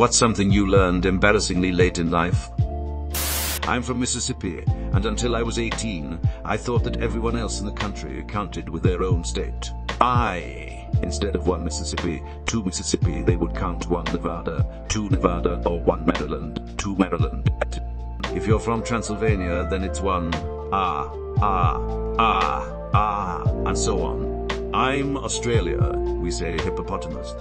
What's something you learned embarrassingly late in life? I'm from Mississippi, and until I was 18, I thought that everyone else in the country counted with their own state. I, instead of one Mississippi, two Mississippi, they would count one Nevada, two Nevada, or one Maryland, two Maryland. If you're from Transylvania, then it's one ah, ah, ah, ah, and so on. I'm Australia, we say hippopotamus.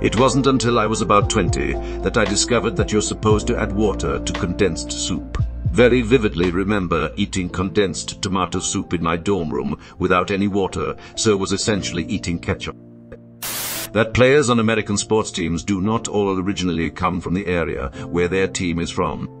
It wasn't until I was about 20 that I discovered that you're supposed to add water to condensed soup. Very vividly remember eating condensed tomato soup in my dorm room without any water, so was essentially eating ketchup. That players on American sports teams do not all originally come from the area where their team is from.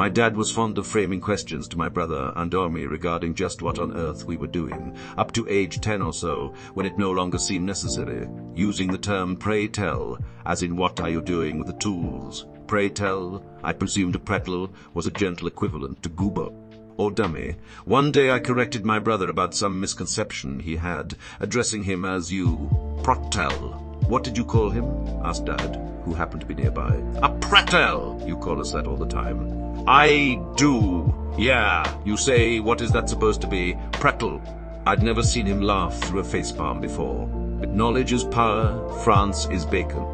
My dad was fond of framing questions to my brother and Ormy regarding just what on earth we were doing, up to age 10 or so, when it no longer seemed necessary, using the term pray tell, as in what are you doing with the tools. Pray tell, I presumed a pretzel was a gentle equivalent to goober or dummy. One day I corrected my brother about some misconception he had, addressing him as you. Protel. What did you call him? asked Dad, who happened to be nearby. A pretel! You call us that all the time. I do. Yeah, you say, what is that supposed to be? Pretel. I'd never seen him laugh through a face palm before. But knowledge is power, France is bacon.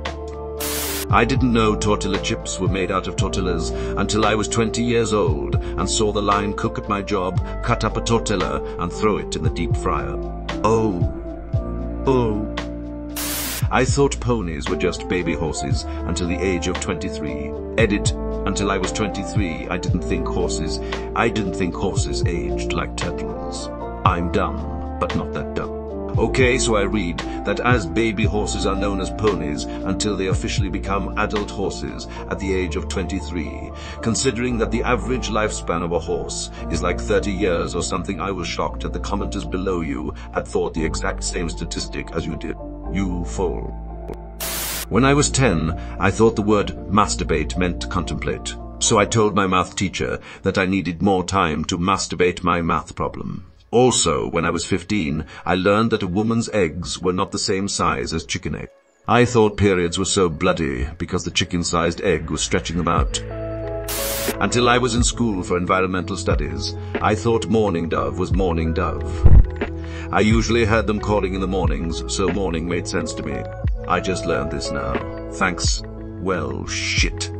I didn't know tortilla chips were made out of tortillas until I was 20 years old and saw the line cook at my job cut up a tortilla and throw it in the deep fryer. Oh. Oh. I thought ponies were just baby horses until the age of 23. Edit until I was 23, I didn't think horses, I didn't think horses aged like turtles. I'm dumb, but not that dumb. Okay, so I read that as baby horses are known as ponies until they officially become adult horses at the age of 23. Considering that the average lifespan of a horse is like 30 years or something, I was shocked that the commenters below you had thought the exact same statistic as you did. You fool. When I was 10, I thought the word masturbate meant contemplate. So I told my math teacher that I needed more time to masturbate my math problem. Also, when I was 15, I learned that a woman's eggs were not the same size as chicken eggs. I thought periods were so bloody because the chicken-sized egg was stretching them out. Until I was in school for environmental studies, I thought morning dove was morning dove. I usually heard them calling in the mornings, so morning made sense to me. I just learned this now. Thanks. Well, shit.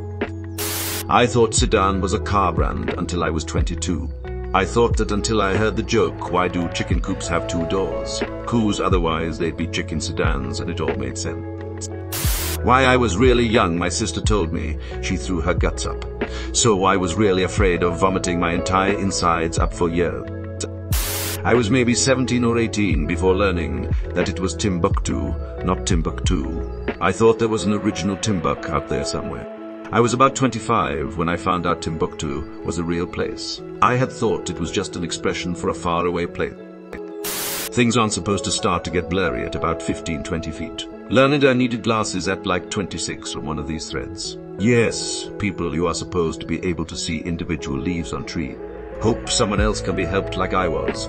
I thought sedan was a car brand until I was 22. I thought that until I heard the joke, why do chicken coops have two doors? Coos otherwise they'd be chicken sedans and it all made sense. Why I was really young, my sister told me. She threw her guts up. So I was really afraid of vomiting my entire insides up for years. I was maybe 17 or 18 before learning that it was Timbuktu, not Timbuktu. I thought there was an original Timbuk out there somewhere. I was about 25 when I found out Timbuktu was a real place. I had thought it was just an expression for a faraway place. Things aren't supposed to start to get blurry at about 15, 20 feet. Learned I needed glasses at like 26 on one of these threads. Yes, people, you are supposed to be able to see individual leaves on tree. Hope someone else can be helped like I was.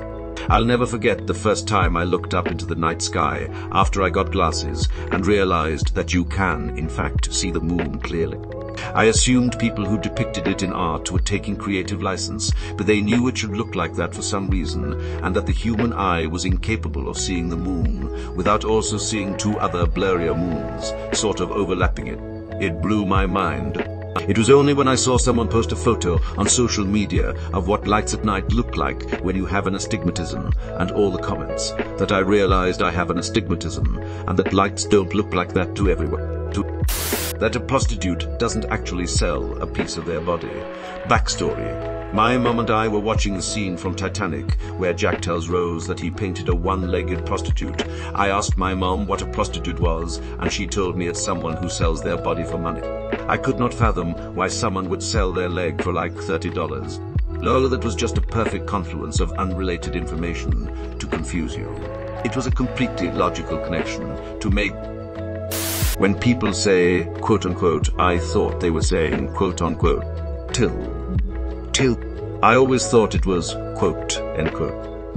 I'll never forget the first time I looked up into the night sky after I got glasses and realized that you can, in fact, see the moon clearly. I assumed people who depicted it in art were taking creative license, but they knew it should look like that for some reason, and that the human eye was incapable of seeing the moon without also seeing two other blurrier moons, sort of overlapping it. It blew my mind. It was only when I saw someone post a photo on social media of what lights at night look like when you have an astigmatism and all the comments that I realized I have an astigmatism and that lights don't look like that to everyone. To that a prostitute doesn't actually sell a piece of their body. Backstory. My mum and I were watching the scene from Titanic where Jack tells Rose that he painted a one-legged prostitute. I asked my mum what a prostitute was and she told me it's someone who sells their body for money. I could not fathom why someone would sell their leg for like $30. Lol, that was just a perfect confluence of unrelated information to confuse you. It was a completely logical connection to make when people say, quote unquote, I thought they were saying, quote unquote, till. Till. I always thought it was, quote, end quote.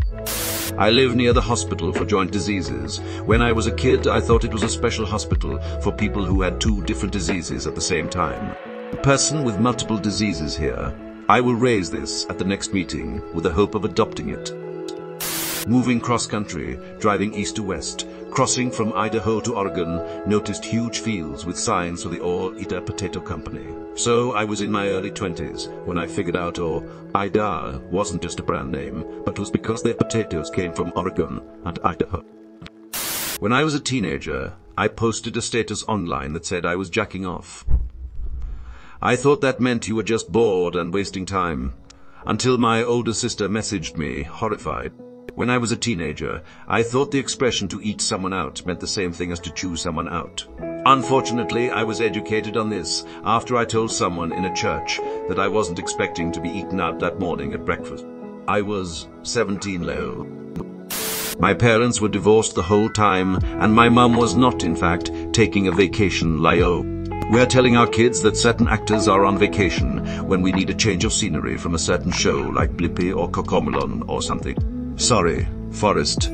I live near the hospital for joint diseases. When I was a kid, I thought it was a special hospital for people who had two different diseases at the same time. A person with multiple diseases here. I will raise this at the next meeting with the hope of adopting it. Moving cross country, driving east to west, crossing from Idaho to Oregon, noticed huge fields with signs for the Ore-Ida Potato Company. So I was in my early 20s when I figured out oh, Ore-Ida wasn't just a brand name, but was because their potatoes came from Oregon and Idaho. When I was a teenager, I posted a status online that said I was jacking off. I thought that meant you were just bored and wasting time, until my older sister messaged me, horrified. When I was a teenager, I thought the expression to eat someone out meant the same thing as to chew someone out. Unfortunately, I was educated on this after I told someone in a church that I wasn't expecting to be eaten out that morning at breakfast. I was 17 low. My parents were divorced the whole time, and my mum was not, in fact, taking a vacation Lio. We're telling our kids that certain actors are on vacation when we need a change of scenery from a certain show like Blippi or Cocomelon or something. Sorry, Forrest.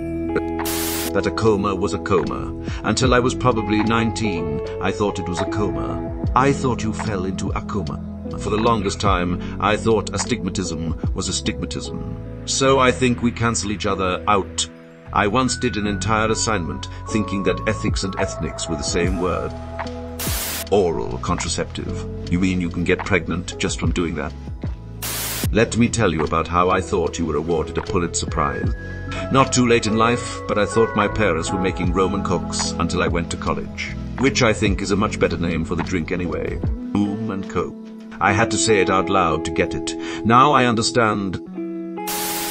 That a coma was a coma. Until I was probably 19, I thought it was a coma. I thought you fell into a coma. For the longest time, I thought astigmatism was astigmatism. So I think we cancel each other out. I once did an entire assignment thinking that ethics and ethnics were the same word. Oral contraceptive. You mean you can get pregnant just from doing that? Let me tell you about how I thought you were awarded a Pulitzer Prize. Not too late in life, but I thought my parents were making Roman cooks until I went to college. Which I think is a much better name for the drink anyway. Boom and Coke. I had to say it out loud to get it. Now I understand.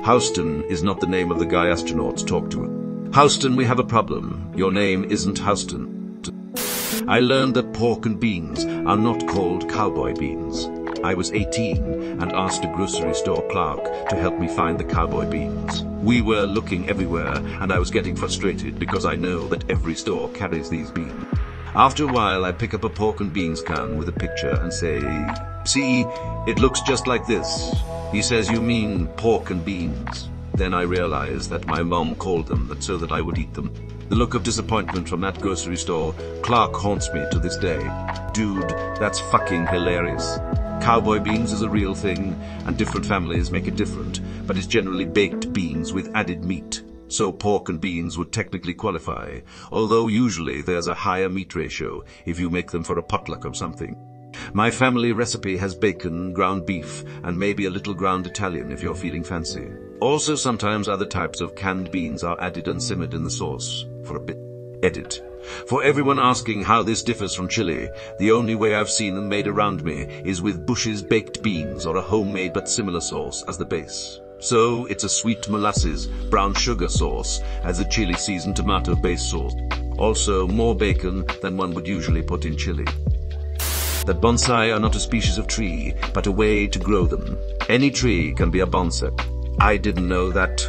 Houston is not the name of the guy astronauts talk to. Houston, we have a problem. Your name isn't Houston. I learned that pork and beans are not called cowboy beans. I was 18 and asked a grocery store clerk to help me find the cowboy beans. We were looking everywhere and I was getting frustrated because I know that every store carries these beans. After a while, I pick up a pork and beans can with a picture and say, See, it looks just like this. He says, You mean pork and beans. Then I realize that my mom called them that so that I would eat them. The look of disappointment from that grocery store clerk haunts me to this day. Dude, that's fucking hilarious. Cowboy beans is a real thing, and different families make it different, but it's generally baked beans with added meat. So pork and beans would technically qualify, although usually there's a higher meat ratio if you make them for a potluck or something. My family recipe has bacon, ground beef, and maybe a little ground Italian if you're feeling fancy. Also sometimes other types of canned beans are added and simmered in the sauce for a bit. Edit. For everyone asking how this differs from chili, the only way I've seen them made around me is with Bush's baked beans or a homemade but similar sauce as the base. So it's a sweet molasses, brown sugar sauce as a chili seasoned tomato based sauce. Also more bacon than one would usually put in chili. That bonsai are not a species of tree, but a way to grow them. Any tree can be a bonsai. I didn't know that.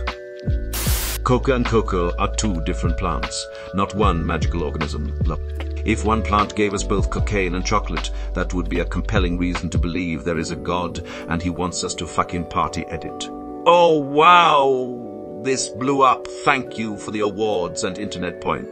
Coca and cocoa are two different plants, not one magical organism. If one plant gave us both cocaine and chocolate, that would be a compelling reason to believe there is a God and he wants us to fucking party edit. Oh wow! This blew up. Thank you for the awards and internet point.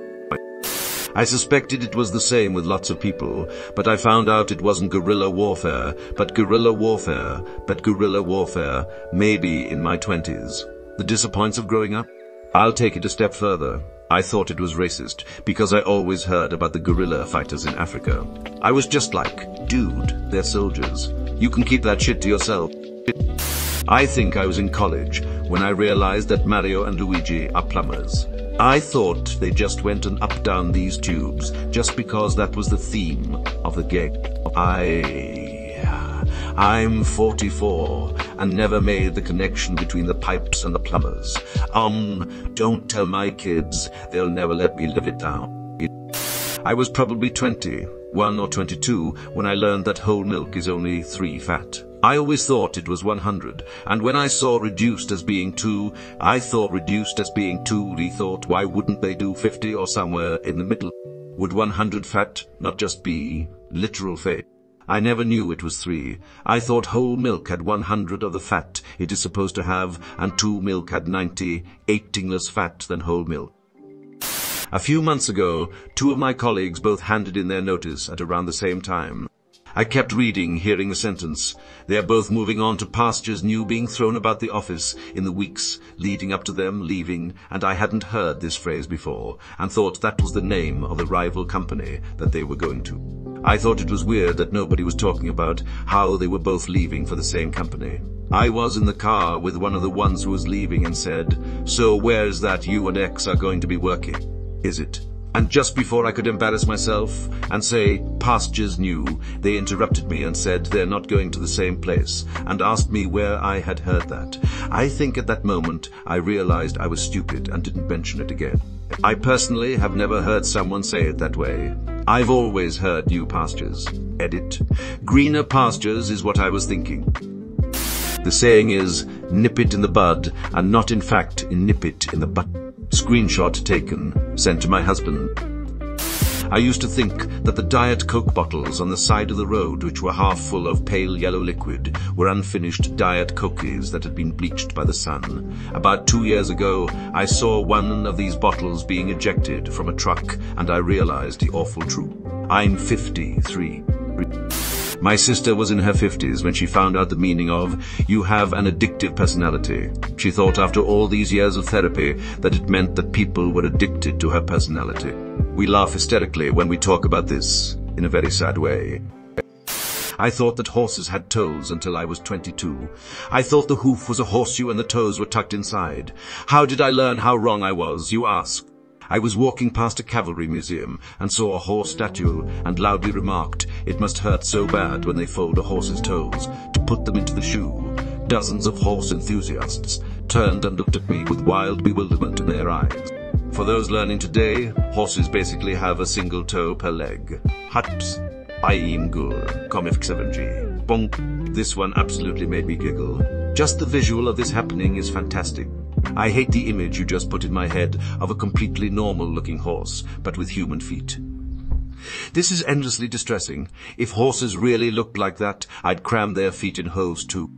I suspected it was the same with lots of people, but I found out it wasn't guerrilla warfare, but guerrilla warfare, but guerrilla warfare, maybe in my twenties. The disappoints of growing up? I'll take it a step further. I thought it was racist because I always heard about the guerrilla fighters in Africa. I was just like, dude, they're soldiers. You can keep that shit to yourself. I think I was in college when I realized that Mario and Luigi are plumbers. I thought they just went and up down these tubes just because that was the theme of the game. I I'm 44 and never made the connection between the pipes and the plumbers. Um, don't tell my kids, they'll never let me live it down. I was probably 20, 1 or 22, when I learned that whole milk is only 3 fat. I always thought it was 100, and when I saw reduced as being 2, I thought reduced as being 2, he thought why wouldn't they do 50 or somewhere in the middle? Would 100 fat not just be literal fat? I never knew it was three. I thought whole milk had 100 of the fat it is supposed to have, and two milk had 90, eighting less fat than whole milk. A few months ago, two of my colleagues both handed in their notice at around the same time. I kept reading, hearing the sentence. They are both moving on to pastures new being thrown about the office in the weeks leading up to them leaving, and I hadn't heard this phrase before, and thought that was the name of the rival company that they were going to. I thought it was weird that nobody was talking about how they were both leaving for the same company. I was in the car with one of the ones who was leaving and said, So where's that you and X are going to be working? Is it? And just before I could embarrass myself and say pastures new, they interrupted me and said they're not going to the same place, and asked me where I had heard that. I think at that moment I realized I was stupid and didn't mention it again. I personally have never heard someone say it that way. I've always heard new pastures. Edit. Greener pastures is what I was thinking. The saying is, nip it in the bud, and not in fact nip it in the butt. Screenshot taken, sent to my husband. I used to think that the Diet Coke bottles on the side of the road, which were half full of pale yellow liquid, were unfinished Diet Cokies that had been bleached by the sun. About two years ago, I saw one of these bottles being ejected from a truck, and I realized the awful truth. I'm 53. My sister was in her 50s when she found out the meaning of, you have an addictive personality. She thought after all these years of therapy that it meant that people were addicted to her personality. We laugh hysterically when we talk about this, in a very sad way. I thought that horses had toes until I was 22. I thought the hoof was a horseshoe and the toes were tucked inside. How did I learn how wrong I was, you ask? I was walking past a cavalry museum and saw a horse statue and loudly remarked, it must hurt so bad when they fold a horse's toes to put them into the shoe. Dozens of horse enthusiasts turned and looked at me with wild bewilderment in their eyes. For those learning today, horses basically have a single toe per leg. Huts. Aim Gur, Comic 7G. Bonk. This one absolutely made me giggle. Just the visual of this happening is fantastic. I hate the image you just put in my head of a completely normal-looking horse, but with human feet. This is endlessly distressing. If horses really looked like that, I'd cram their feet in holes too.